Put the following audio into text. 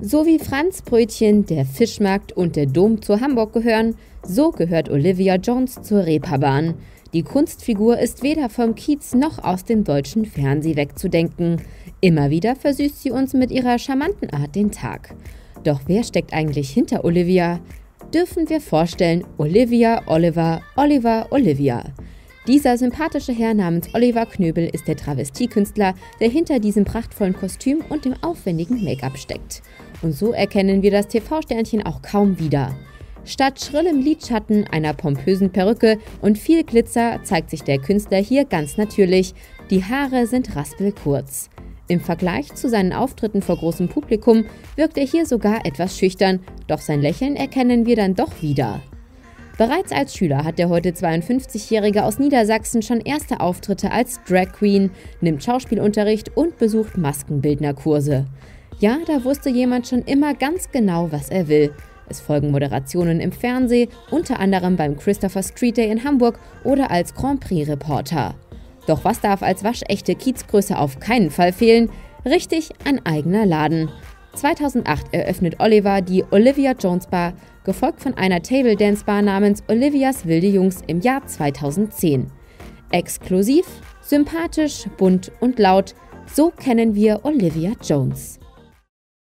So wie Franzbrötchen, der Fischmarkt und der Dom zu Hamburg gehören, so gehört Olivia Jones zur Reeperbahn. Die Kunstfigur ist weder vom Kiez noch aus dem deutschen Fernseh wegzudenken. Immer wieder versüßt sie uns mit ihrer charmanten Art den Tag. Doch wer steckt eigentlich hinter Olivia? Dürfen wir vorstellen, Olivia, Oliver, Oliver, Olivia. Dieser sympathische Herr namens Oliver Knöbel ist der Travestiekünstler, der hinter diesem prachtvollen Kostüm und dem aufwendigen Make-up steckt. Und so erkennen wir das TV-Sternchen auch kaum wieder. Statt schrillem Lidschatten, einer pompösen Perücke und viel Glitzer zeigt sich der Künstler hier ganz natürlich. Die Haare sind raspelkurz. Im Vergleich zu seinen Auftritten vor großem Publikum wirkt er hier sogar etwas schüchtern, doch sein Lächeln erkennen wir dann doch wieder. Bereits als Schüler hat der heute 52-Jährige aus Niedersachsen schon erste Auftritte als Drag Queen, nimmt Schauspielunterricht und besucht Maskenbildnerkurse. Ja, da wusste jemand schon immer ganz genau, was er will. Es folgen Moderationen im Fernsehen, unter anderem beim Christopher Street Day in Hamburg oder als Grand Prix-Reporter. Doch was darf als waschechte Kiezgröße auf keinen Fall fehlen? Richtig, ein eigener Laden. 2008 eröffnet Oliver die Olivia Jones Bar, gefolgt von einer Table Dance Bar namens Olivias Wilde Jungs im Jahr 2010. Exklusiv, sympathisch, bunt und laut, so kennen wir Olivia Jones.